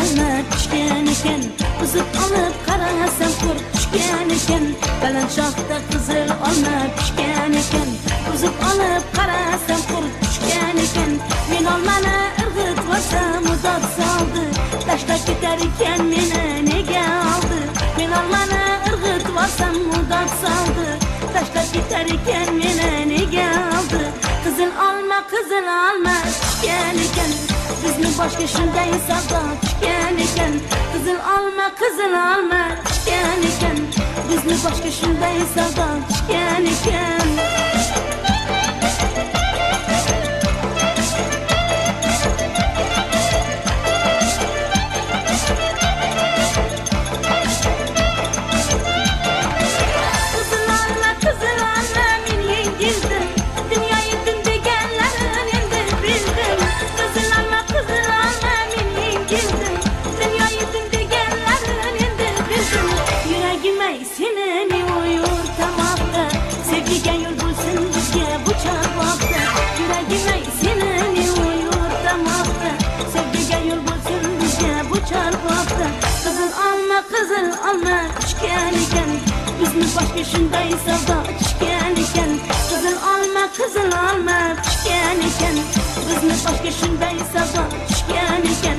olma pishgan ekan uzib olib qarasam ko'r tushgan ekan balandshohda qizil olma pishgan ekan uzib olib qarasam ko'r tushgan ekan men olmani irg'itvorsam udod soldi tashlab ketar ekan meni nega oldi men olmani irg'itvorsam udod soldi tashlab ketar ekan meni bizni boshga shunday savdo tushgan ekan qizil olma qizil olma tushgan ekan bizni boshga shunday savdo tushgan Yuragim ay seni uyurtamoqda. Sevgiga yo'l bo'lsin bizga bu. Yuragim ay seni uyurtamoqda. Sevgiga yo'l bo'lsin bizga bu chorvoqda. Qizil olma, qizil olma, tushgan ekan. bizni boshga shunday savdo tushgan ekan qizil olma qizil olma pishgan ekan bizni boshga shunday savdo tushgan ekan